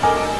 Música